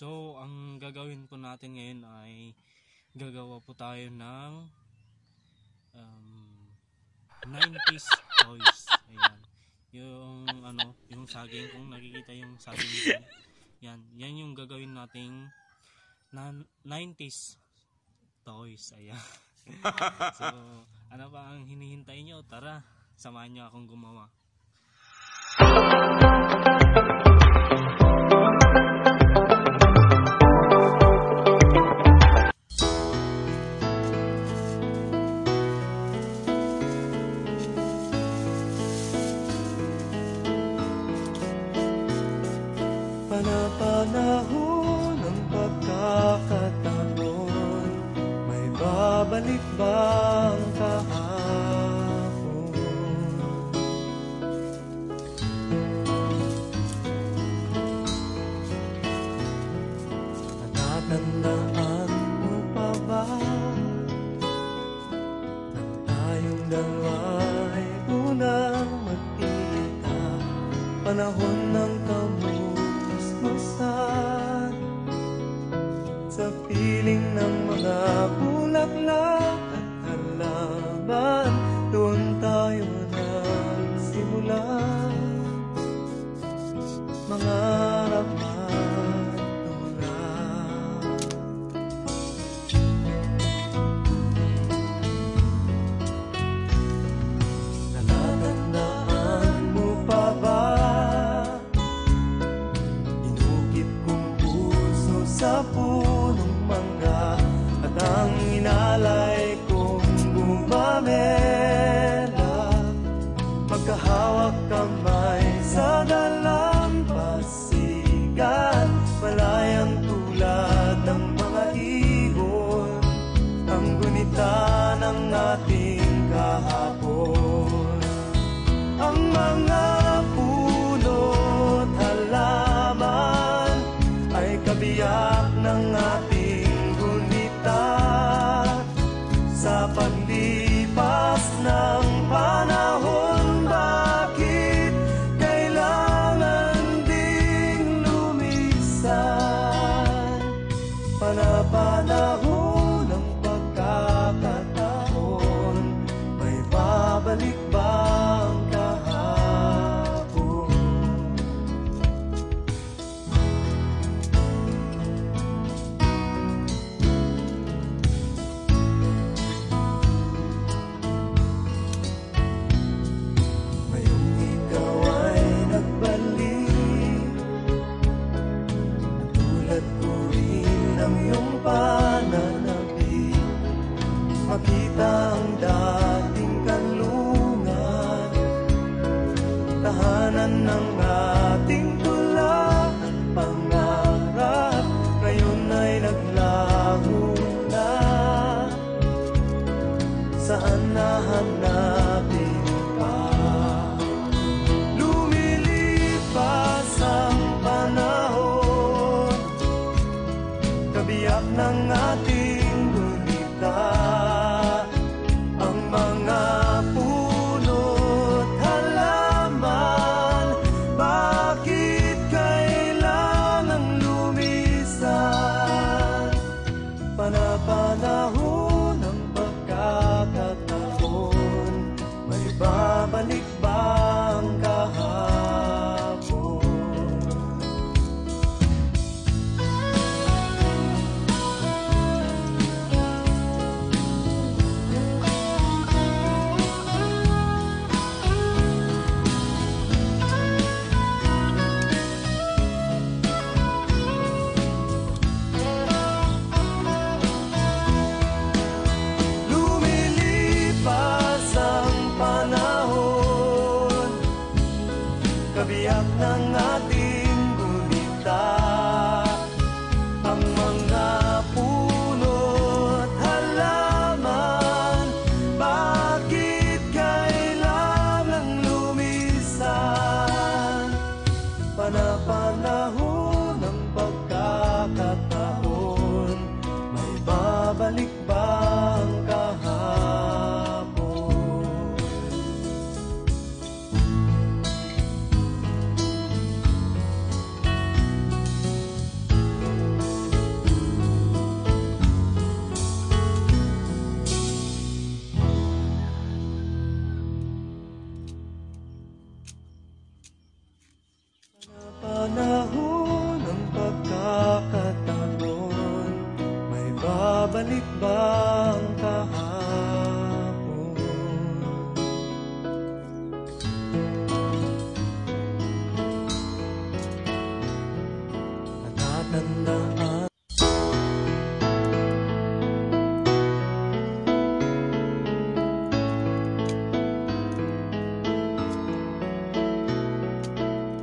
So, ang gagawin po natin ngayon ay gagawa po tayo ng um, 90s toys. Ayan. Yung ano, yung saging, kung nakikita yung saging dyan. Yan, yan yung gagawin nating na 90s toys. Ayan. so, ano ba ang hinihintay nyo? Tara, samahan nyo akong gumawa. Babalik bang kahapon? Natatandaan mo pa ba Nang tayong dalawa'y unang magkita Panahon ng Mga rapat tula Natatandaan mo pa ba? Inukit kong puso sa punong mangga At ang inalay kong bumamela Magkahawak kamay paglipas ng panahon ang iyong pananabik Makita ang dating pagkakataon. May babalik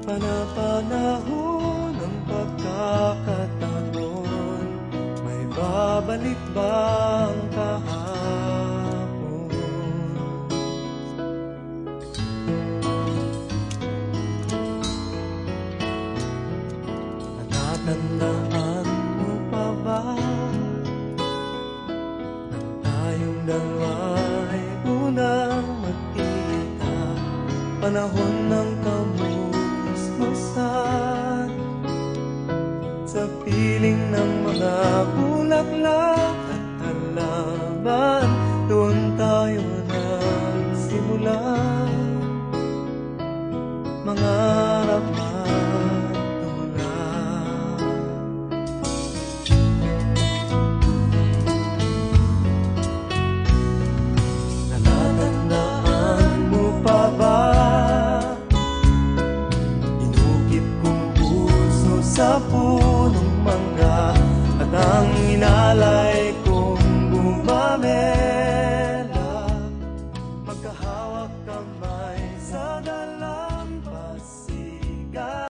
Panapanahon ng pagkakataon May babalik bang kahapon? Natatandaan mo pa ba Nang tayong dalawa'y unang magkita Panahon ng piling ng mga bulaklak at halaman Doon tayo nagsimula. Mangarap menggambar